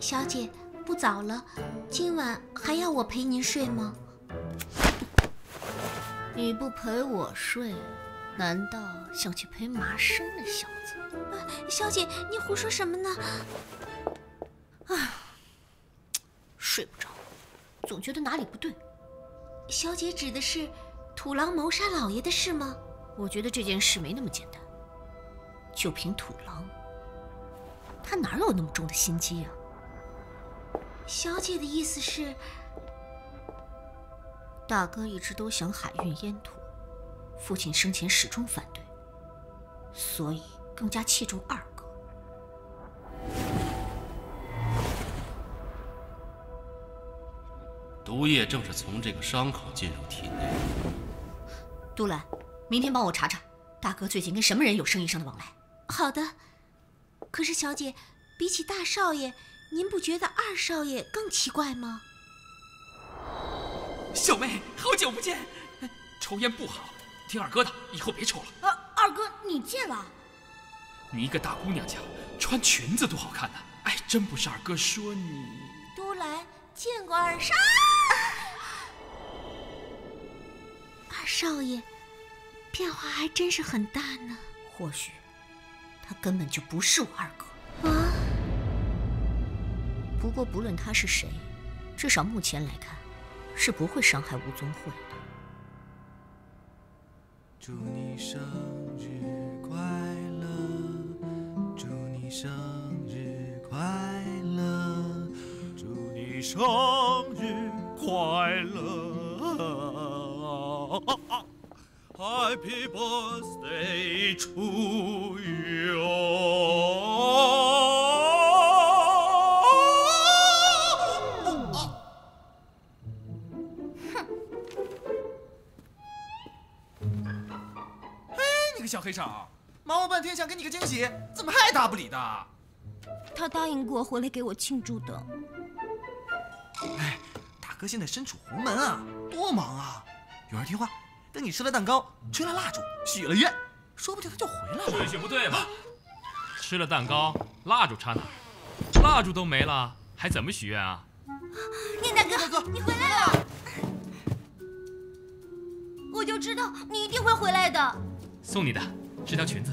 小姐，不早了，今晚还要我陪您睡吗？你不陪我睡，难道想去陪麻生那小子？小姐，你胡说什么呢？啊，睡不着，总觉得哪里不对。小姐指的是土狼谋杀老爷的事吗？我觉得这件事没那么简单。就凭土狼，他哪有那么重的心机啊？小姐的意思是，大哥一直都想海运烟土，父亲生前始终反对，所以更加器重二哥。毒液正是从这个伤口进入体内。杜兰，明天帮我查查，大哥最近跟什么人有生意上的往来。好的。可是小姐，比起大少爷。您不觉得二少爷更奇怪吗？小妹，好久不见。抽烟不好，听二哥的，以后别抽了。二二哥，你戒了？你一个大姑娘家，穿裙子多好看呐！哎，真不是二哥说你。都来见过二少。二少爷，变化还真是很大呢。或许，他根本就不是我二哥。啊。不过，不论他是谁，至少目前来看，是不会伤害吴宗会的。祝你生日快乐！祝你生日快乐！祝你生日快乐！Happy birthday to you！黑手，忙我半天想给你个惊喜，怎么还答不理的？他答应过回来给我庆祝的。哎，大哥现在身处洪门啊，多忙啊！有儿听话，等你吃了蛋糕，吹了蜡烛，许了愿，说不定他就回来了。顺序不对吧？吃了蛋糕，蜡烛插哪儿？蜡烛都没了，还怎么许愿啊？念大哥，大哥，你回来了！我就知道你一定会回来的。送你的是条裙子，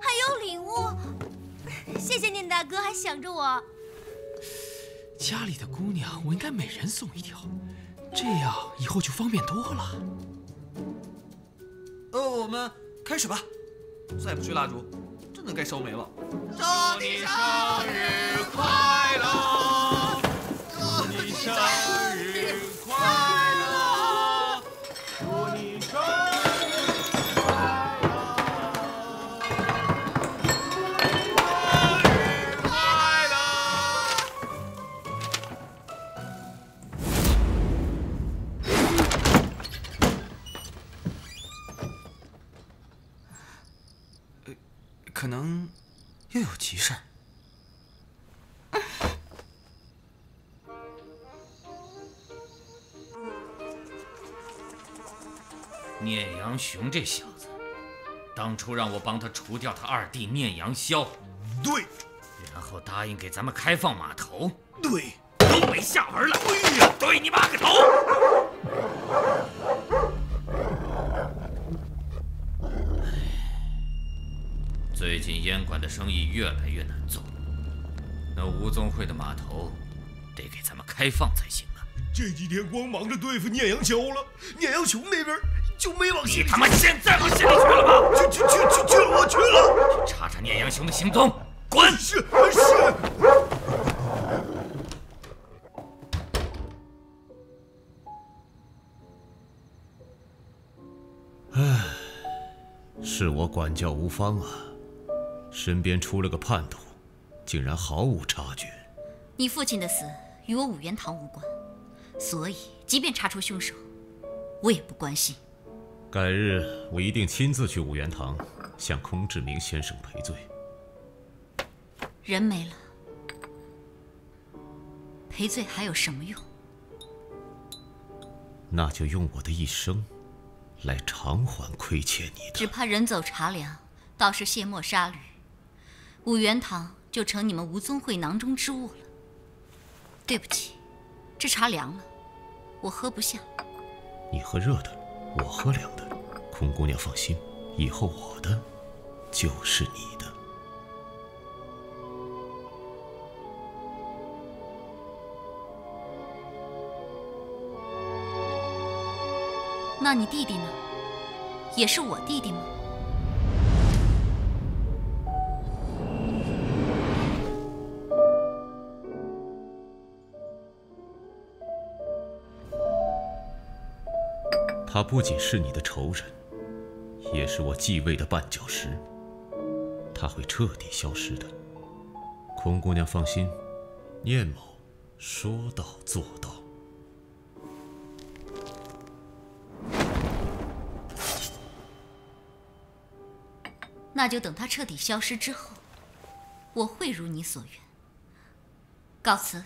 还有礼物，谢谢念大哥还想着我。家里的姑娘，我应该每人送一条，这样以后就方便多了。呃，我们开始吧，再不吹蜡烛，真的该烧没了。祝你生日快聂阳雄这小子，当初让我帮他除掉他二弟聂阳霄，对，然后答应给咱们开放码头，对，都没下文了。哎呀，对你妈个头！最近烟馆的生意越来越难做，那吴宗会的码头得给咱们开放才行啊！这几天光忙着对付聂阳霄了，聂阳雄那边就没往心里。你他妈现在往心里去了吗？去去去去去了，我去了。去查查聂阳雄的行踪，滚！是是。唉，是我管教无方啊。身边出了个叛徒，竟然毫无察觉。你父亲的死与我五元堂无关，所以即便查出凶手，我也不关心。改日我一定亲自去五元堂，向空志明先生赔罪。人没了，赔罪还有什么用？那就用我的一生，来偿还亏欠你的。只怕人走茶凉，倒是卸磨杀驴。五元堂就成你们吴宗会囊中之物了。对不起，这茶凉了，我喝不下。你喝热的，我喝凉的。空姑娘放心，以后我的就是你的。那你弟弟呢？也是我弟弟吗？他不仅是你的仇人，也是我继位的绊脚石。他会彻底消失的。空姑娘放心，念某说到做到。那就等他彻底消失之后，我会如你所愿。告辞。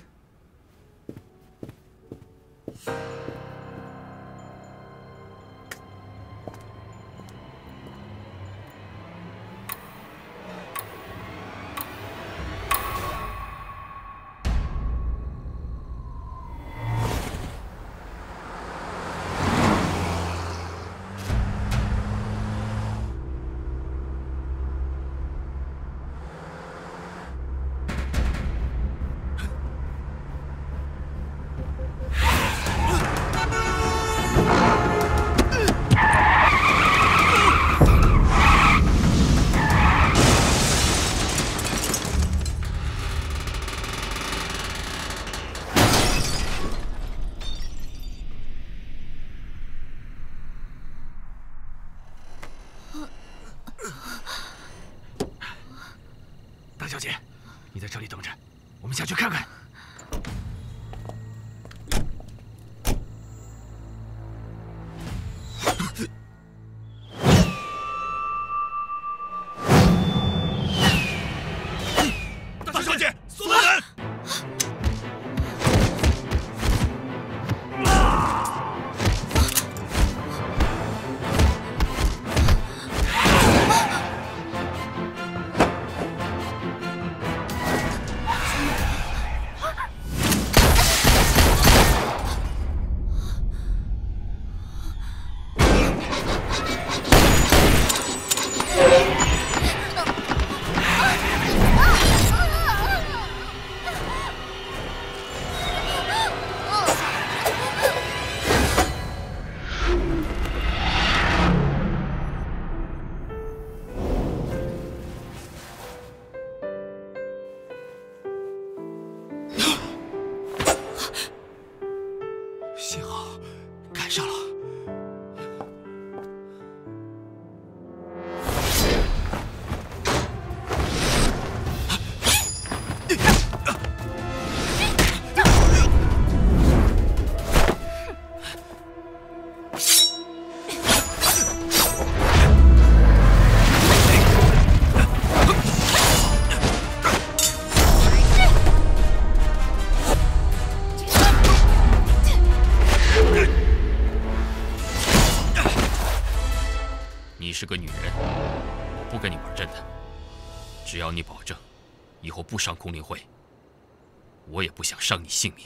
是个女人，我不跟你玩真的。只要你保证以后不伤空灵会，我也不想伤你性命。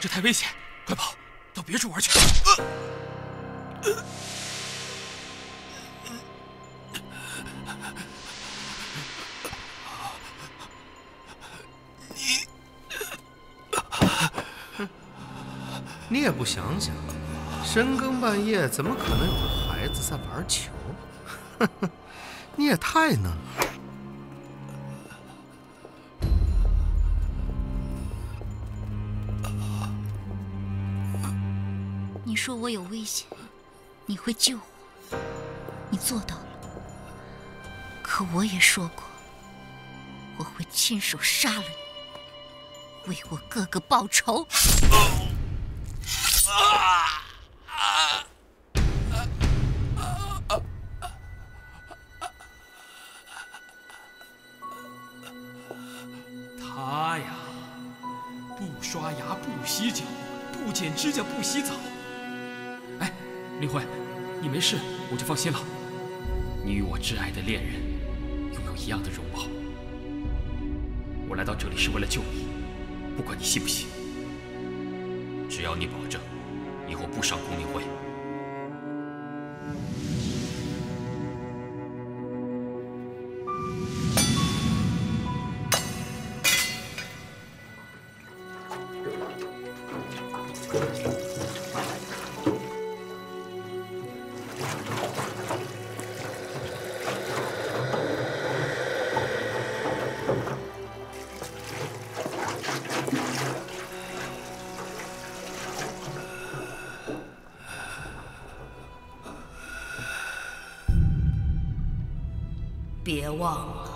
这太危险，快跑，到别处玩去！你也不想想，深更半夜怎么可能有个孩子在玩球？你也太嫩了。说我有危险，你会救我，你做到了。可我也说过，我会亲手杀了你，为我哥哥报仇。他呀，不刷牙，不洗脚，不剪指甲，不洗澡。李，慧，你没事，我就放心了。你与我挚爱的恋人拥有一样的容貌。我来到这里是为了救你，不管你信不信。只要你保证以后不上空灵会。别忘了，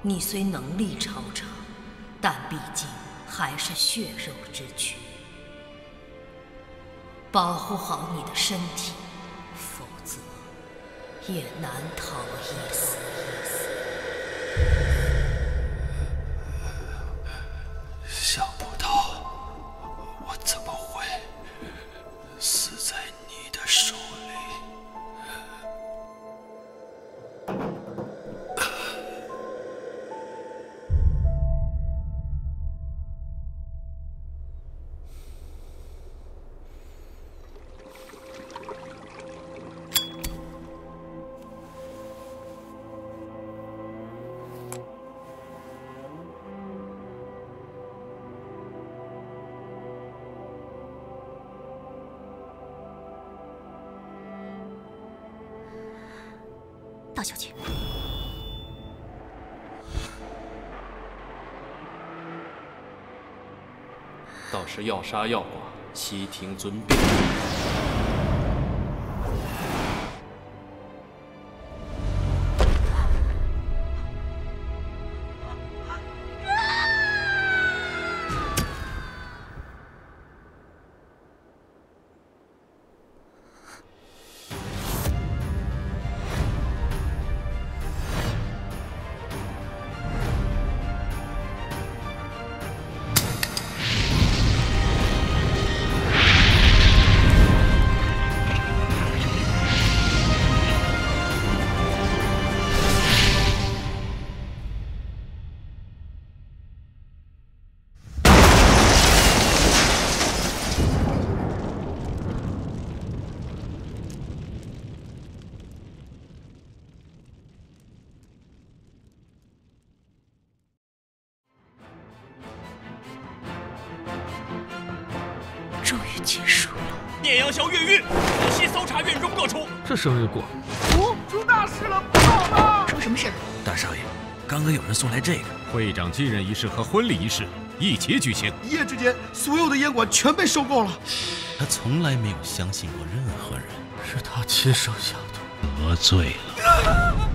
你虽能力超常，但毕竟还是血肉之躯。保护好你的身体，否则也难逃一死一死。大小姐，倒是要杀要剐，悉听尊便。聂阳霄越狱，仔细搜查院中各处。这生日过，哦，出大事了，不好了！出什么事？大少爷，刚刚有人送来这个。会长继任仪式和婚礼仪式一起举行。一夜之间，所有的烟馆全被收购了。他从来没有相信过任何人，是他亲手下毒，得罪了。